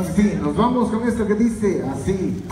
Claro que sí, nos vamos con esto que dice así.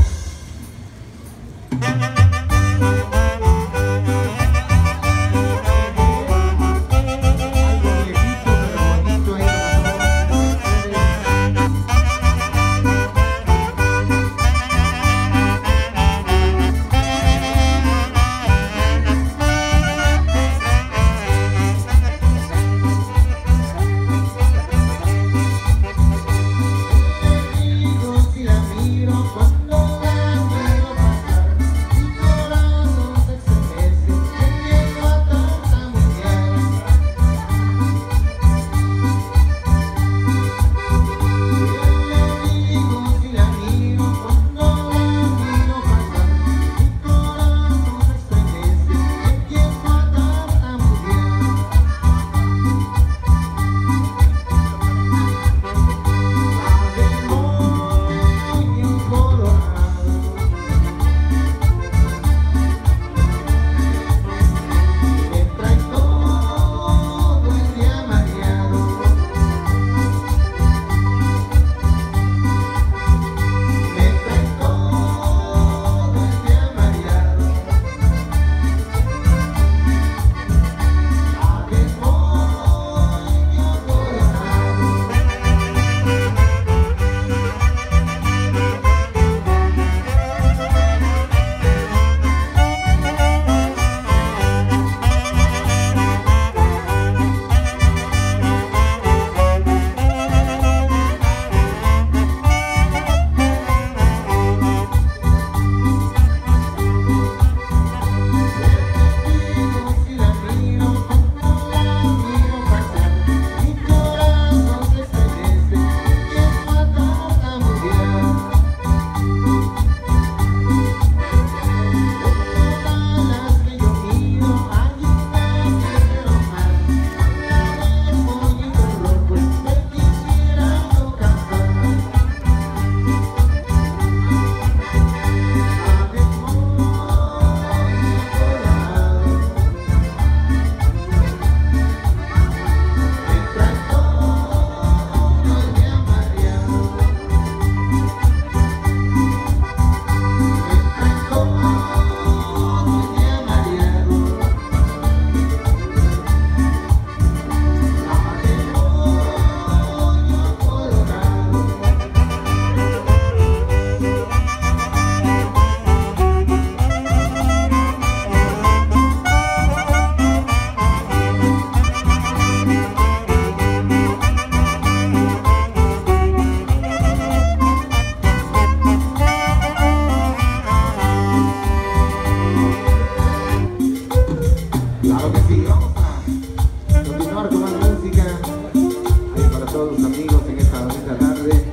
todos los amigos en esta bonita tarde.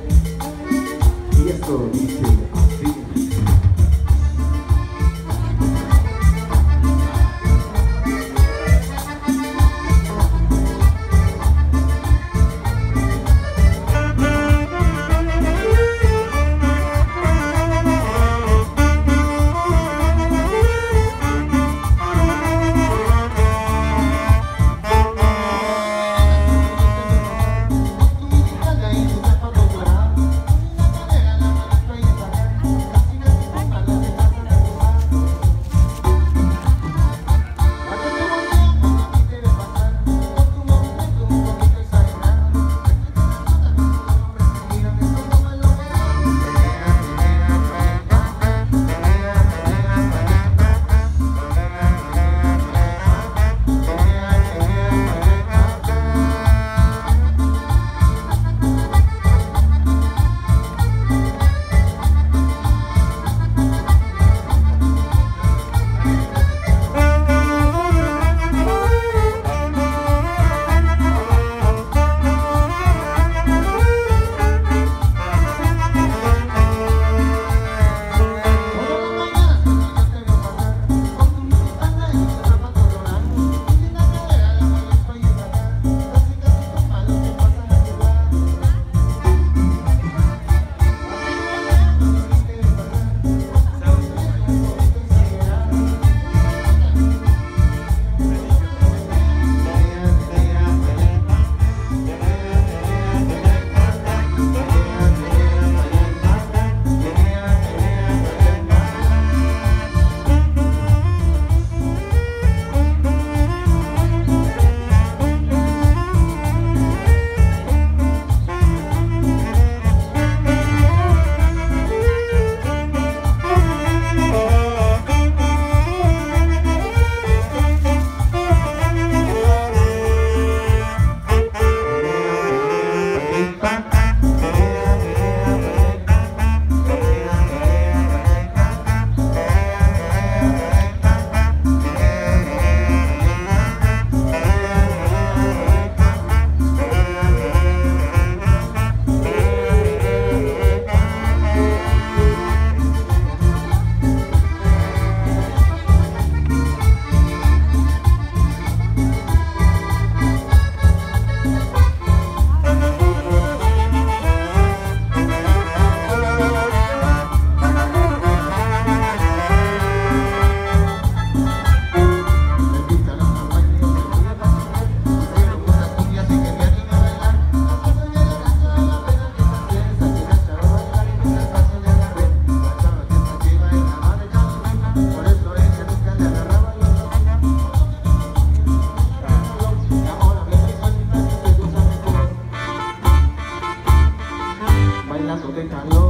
Y esto dice Santo de calor.